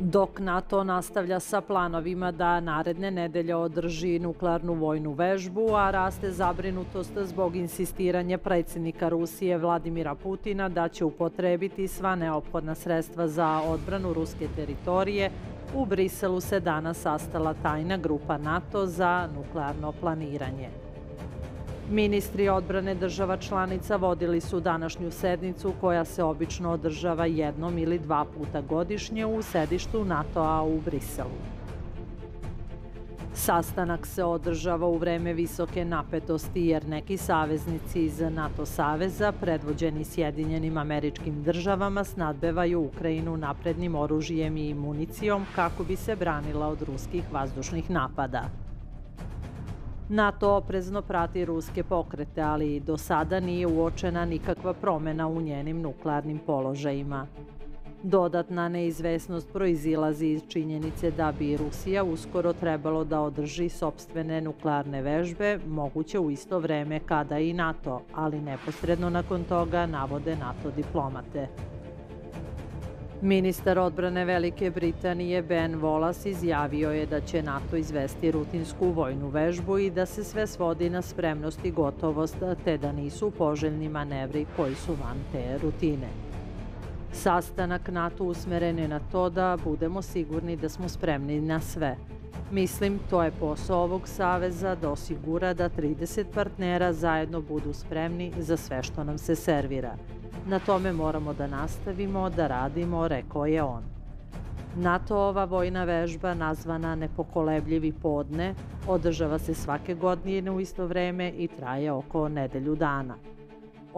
Dok NATO nastavlja sa planovima da naredne nedelje održi nuklearnu vojnu vežbu, a raste zabrinutost zbog insistiranja predsjednika Rusije Vladimira Putina da će upotrebiti sva neophodna sredstva za odbranu ruske teritorije, u Briselu se danas sastala tajna grupa NATO za nuklearno planiranje. Ministri odbrane država članica vodili su današnju sednicu koja se obično održava jednom ili dva puta godišnje u sedištu NATO-a u Briselu. Sastanak se održava u vreme visoke napetosti jer neki saveznici iz NATO saveza, predvođeni Sjedinjenim američkim državama, snadbevaju Ukrajinu naprednim oružijem i municijom kako bi se branila od ruskih vazdušnih napada. NATO oprezno prati ruske pokrete, ali do sada nije uočena nikakva promena u njenim nuklearnim položajima. Dodatna neizvesnost proizilazi iz činjenice da bi Rusija uskoro trebalo da održi sobstvene nuklearne vežbe, moguće u isto vreme kada i NATO, ali neposredno nakon toga navode NATO diplomate. Ministar odbrane Velike Britanije Ben Wallace izjavio je da će NATO izvesti rutinsku vojnu vežbu i da se sve svodi na spremnost i gotovost, te da nisu poželjni manevri koji su van te rutine. Sastanak NATO usmeren je na to da budemo sigurni da smo spremni na sve. Mislim, to je posao ovog saveza da osigura da 30 partnera zajedno budu spremni za sve što nam se servira. Na tome moramo da nastavimo, da radimo, rekao je on. NATO-ova vojna vežba, nazvana Nepokolebljivi podne, održava se svake godine u isto vreme i traje oko nedelju dana.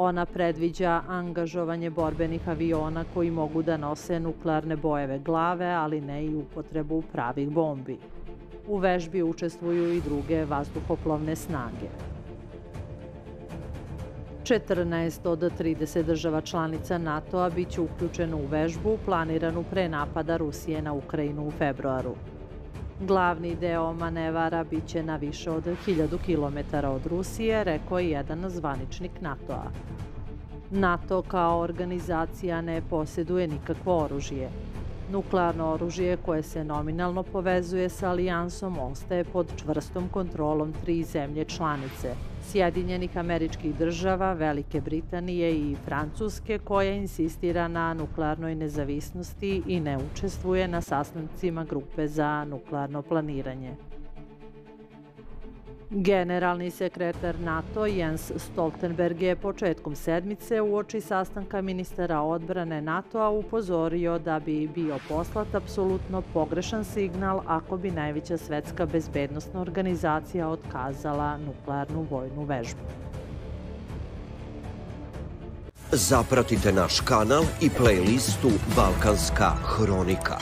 Ona predviđa angažovanje borbenih aviona koji mogu da nose nuklearne bojeve glave, ali ne i upotrebu pravih bombi. U vežbi učestvuju i druge vazduhoplovne snage. 14 od 30 država članica NATO-a biće uključeno u vežbu planiranu pre napada Rusije na Ukrajinu u februaru. Glavni deo manevara biće na više od 1000 km od Rusije, rekao je jedan zvaničnik NATO-a. NATO kao organizacija ne posjeduje nikakvo oružje. Nuklearno oružje koje se nominalno povezuje sa alijansom ostaje pod čvrstom kontrolom tri zemlje članice – Sjedinjenih američkih država, Velike Britanije i Francuske koja insistira na nuklearnoj nezavisnosti i ne učestvuje na sastancima grupe za nuklearno planiranje. Generalni sekretar NATO Jens Stoltenberg je početkom sedmice u oči sastanka ministara odbrane NATO-a upozorio da bi bio poslat apsolutno pogrešan signal ako bi najveća svetska bezbednostna organizacija otkazala nuklearnu vojnu vežbu. Zapratite naš kanal i playlistu Balkanska hronika.